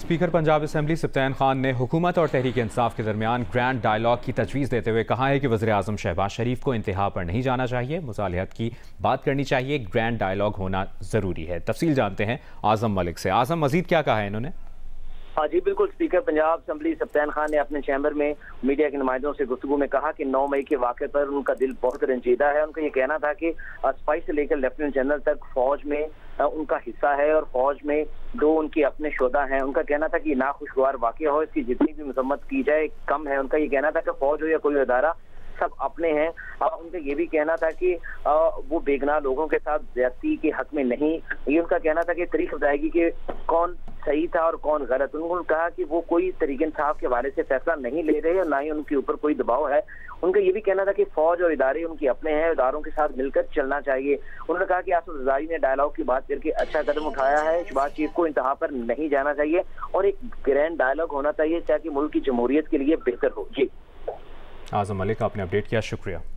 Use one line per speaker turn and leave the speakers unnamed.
Speaker Punjab assembly Sibtain Khan ने हुकूमत और तहरीक इंसाफ के दरमियान ग्रैंड डायलॉग की तजवीज़ देते हुए कहा है कि वजे अजम शहबाज शरीफ को इंतहा पर नहीं जाना चाहिए। मुसालहत की बात करनी चाहिए। ग्रैंड डायलॉग होना ज़रूरी है। तफसील जानते हैं आज़म मलिक से। आज़म, मजीद क्या कहा है इन्होंने?
जी, बिल्कुल स्पीकर पंजाब असम्बली सप्तान खान ने अपने चैम्बर में मीडिया के नुमाइंदों से गुफ्तु में कहा कि 9 मई के वाक़े पर उनका दिल बहुत रंजीदा है। उनका ये कहना था कि स्पाइस से लेकर लेफ्टिनेंट जनरल तक फौज में उनका हिस्सा है और फौज में दो उनके अपने शोधा हैं। उनका कहना था कि नाखुशगवार वाक़ हो, इसकी जितनी भी मजम्मत की जाए, कम है। उनका ये कहना था कि फौज हो या कोई अदारा, सब अपने हैं। और उनका ये भी कहना था कि वो बेगना लोगों के साथ ज्यादती के हक में नहीं। ये उनका कहना था कि तरीक बताएगी कि कौन सही था और कौन गलत? उन्होंने कहा कि वो कोई तरीके इंसाफ के हवाले से फैसला नहीं ले रहे और ना ही उनके ऊपर कोई दबाव है। उनका ये भी कहना था कि फौज और इदारे उनके अपने हैं, इदारों के साथ मिलकर चलना चाहिए। उन्होंने कहा कि आसफ रजाई ने डायलॉग की बात करके अच्छा कदम उठाया है। शबाज चीफ को इंतहा पर नहीं जाना चाहिए और एक ग्रैंड डायलॉग होना चाहिए ताकि मुल्क की जमहूरियत के लिए बेहतर हो। जी।
आज़म मलिक आपने अपडेट किया, शुक्रिया।